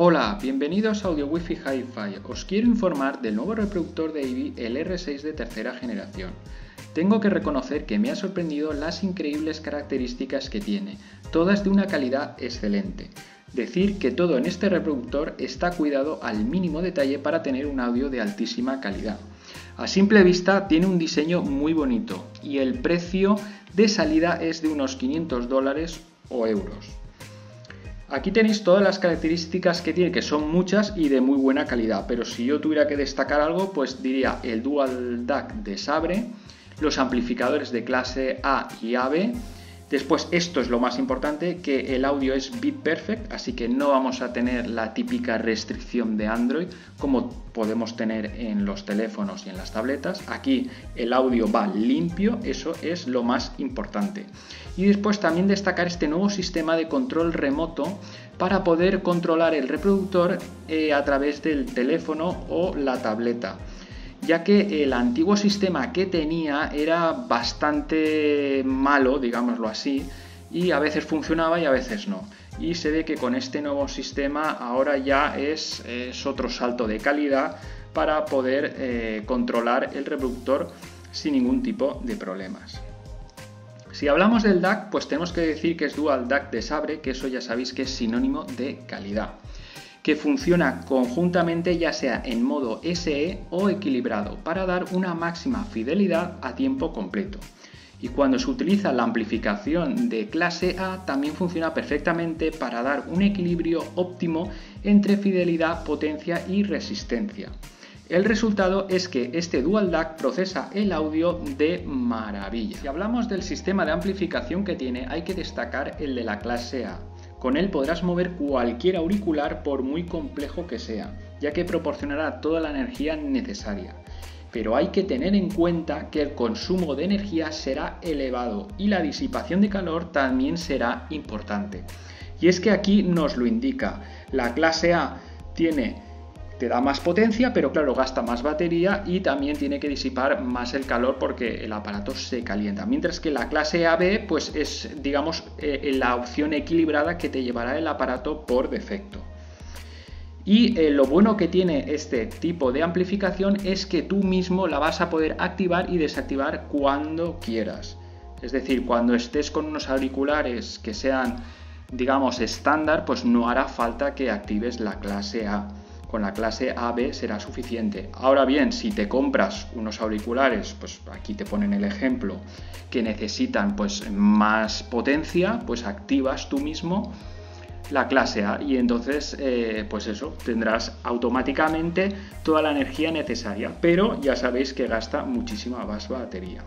Hola, bienvenidos a Audio Wi-Fi Hi-Fi. Os quiero informar del nuevo reproductor de AV, el R6 de tercera generación. Tengo que reconocer que me ha sorprendido las increíbles características que tiene, todas de una calidad excelente. Decir que todo en este reproductor está cuidado al mínimo detalle para tener un audio de altísima calidad. A simple vista tiene un diseño muy bonito y el precio de salida es de unos 500 dólares o euros. Aquí tenéis todas las características que tiene, que son muchas y de muy buena calidad, pero si yo tuviera que destacar algo, pues diría el Dual DAC de Sabre, los amplificadores de clase A y AB, Después, esto es lo más importante, que el audio es bit perfect, así que no vamos a tener la típica restricción de Android como podemos tener en los teléfonos y en las tabletas. Aquí el audio va limpio, eso es lo más importante. Y después también destacar este nuevo sistema de control remoto para poder controlar el reproductor eh, a través del teléfono o la tableta ya que el antiguo sistema que tenía era bastante malo, digámoslo así, y a veces funcionaba y a veces no. Y se ve que con este nuevo sistema ahora ya es, otro salto de calidad para poder eh, controlar el reproductor sin ningún tipo de problemas. Si hablamos del DAC, pues tenemos que decir que es Dual DAC de Sabre, que eso ya sabéis que es sinónimo de calidad que funciona conjuntamente ya sea en modo SE o equilibrado para dar una máxima fidelidad a tiempo completo. Y cuando se utiliza la amplificación de clase A también funciona perfectamente para dar un equilibrio óptimo entre fidelidad, potencia y resistencia. El resultado es que este Dual DAC procesa el audio de maravilla. Si hablamos del sistema de amplificación que tiene, hay que destacar el de la clase A. Con él podrás mover cualquier auricular por muy complejo que sea, ya que proporcionará toda la energía necesaria. Pero hay que tener en cuenta que el consumo de energía será elevado y la disipación de calor también será importante. Y es que aquí nos lo indica. La clase A tiene te da más potencia, pero claro, gasta más batería y también tiene que disipar más el calor porque el aparato se calienta. Mientras que la clase AB, pues es, digamos, eh, la opción equilibrada que te llevará el aparato por defecto. Y eh, lo bueno que tiene este tipo de amplificación es que tú mismo la vas a poder activar y desactivar cuando quieras. Es decir, cuando estés con unos auriculares que sean, digamos, estándar, pues no hará falta que actives la clase A con la clase AB será suficiente. Ahora bien, si te compras unos auriculares, pues aquí te ponen el ejemplo, que necesitan pues más potencia, pues activas tú mismo la clase A y entonces eh, pues eso tendrás automáticamente toda la energía necesaria pero ya sabéis que gasta muchísima más batería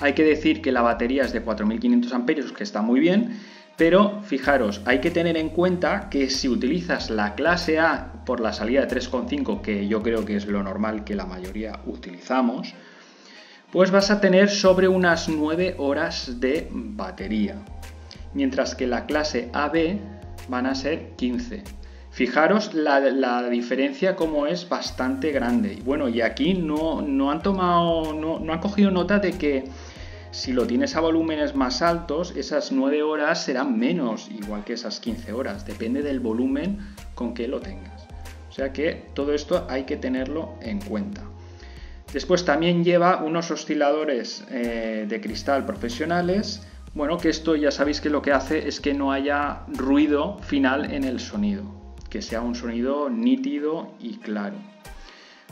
hay que decir que la batería es de 4500 amperios que está muy bien pero fijaros, hay que tener en cuenta que si utilizas la clase A por la salida de 3,5, que yo creo que es lo normal que la mayoría utilizamos, pues vas a tener sobre unas 9 horas de batería. Mientras que la clase AB van a ser 15. Fijaros la, diferencia como es bastante grande. Y bueno, y aquí no, no han tomado, no, no han cogido nota de que si lo tienes a volúmenes más altos, esas 9 horas serán menos, igual que esas 15 horas. Depende del volumen con que lo tengas. O sea que todo esto hay que tenerlo en cuenta. Después también lleva unos osciladores eh, de cristal profesionales. Bueno, que esto ya sabéis que lo que hace es que no haya ruido final en el sonido, que sea un sonido nítido y claro.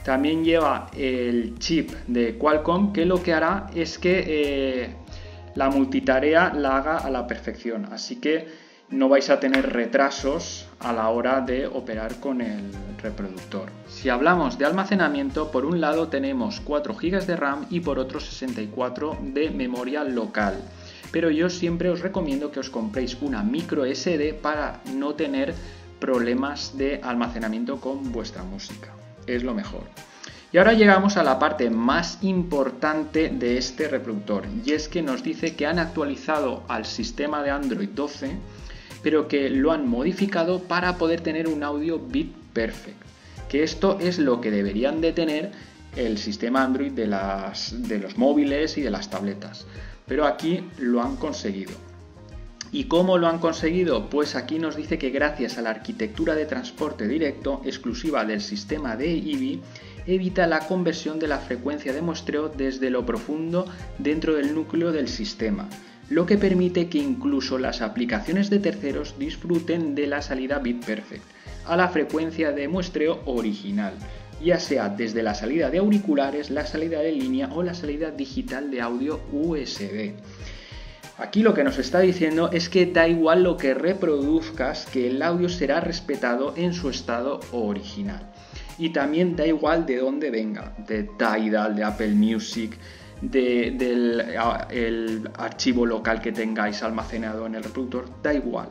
También lleva el chip de Qualcomm que lo que hará es que eh, la multitarea la haga a la perfección. Así que no vais a tener retrasos a la hora de operar con el reproductor. Si hablamos de almacenamiento, por un lado tenemos 4 GB de RAM y por otro 64 de memoria local. Pero yo siempre os recomiendo que os compréis una micro SD para no tener problemas de almacenamiento con vuestra música es lo mejor. Y ahora llegamos a la parte más importante de este reproductor y es que nos dice que han actualizado al sistema de Android 12 pero que lo han modificado para poder tener un audio bit perfect. Que esto es lo que deberían de tener el sistema Android de, las, de los móviles y de las tabletas. Pero aquí lo han conseguido. ¿Y cómo lo han conseguido? Pues aquí nos dice que gracias a la arquitectura de transporte directo exclusiva del sistema de IBI, evita la conversión de la frecuencia de muestreo desde lo profundo dentro del núcleo del sistema, lo que permite que incluso las aplicaciones de terceros disfruten de la salida bit perfect a la frecuencia de muestreo original, ya sea desde la salida de auriculares, la salida de línea o la salida digital de audio USB. Aquí lo que nos está diciendo es que da igual lo que reproduzcas, que el audio será respetado en su estado original. Y también da igual de dónde venga, de Tidal, de Apple Music, del archivo local que tengáis almacenado en el reproductor, da igual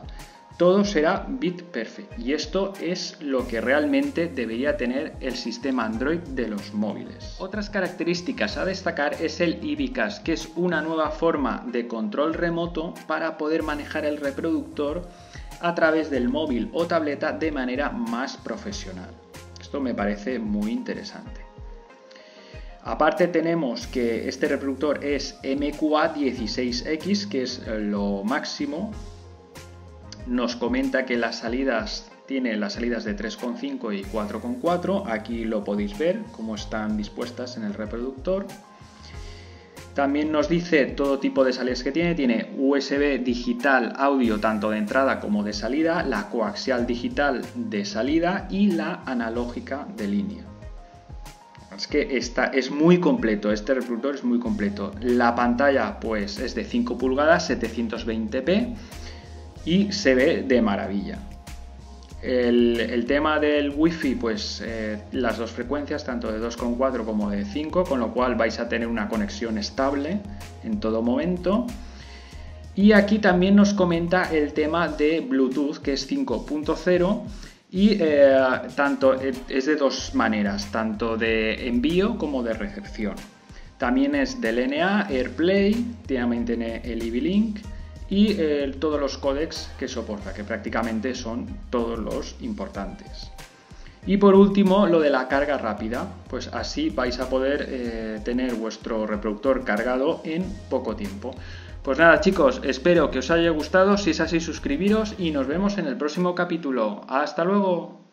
todo será bit perfect y esto es lo que realmente debería tener el sistema Android de los móviles. Otras características a destacar es el IBICAS, que es una nueva forma de control remoto para poder manejar el reproductor a través del móvil o tableta de manera más profesional. Esto me parece muy interesante. Aparte tenemos que este reproductor es MQA16X, que es lo máximo nos comenta que las salidas tiene las salidas de 3,5 y 4,4. Aquí lo podéis ver cómo están dispuestas en el reproductor. También nos dice todo tipo de salidas que tiene. Tiene USB digital audio tanto de entrada como de salida, la coaxial digital de salida y la analógica de línea. Es que esta es muy completo, este reproductor es muy completo. La pantalla pues es de 5 pulgadas, 720p y se ve de maravilla. El, tema del wifi, pues eh, las dos frecuencias, tanto de 2,4 como de 5, con lo cual vais a tener una conexión estable en todo momento. Y aquí también nos comenta el tema de Bluetooth, que es 5.0 y eh, tanto es de dos maneras, tanto de envío como de recepción. También es del LNA, AirPlay, también tiene el EV-Link y eh, todos los códecs que soporta, que prácticamente son todos los importantes. Y por último, lo de la carga rápida, pues así vais a poder eh, tener vuestro reproductor cargado en poco tiempo. Pues nada chicos, espero que os haya gustado, si es así suscribiros y nos vemos en el próximo capítulo. ¡Hasta luego!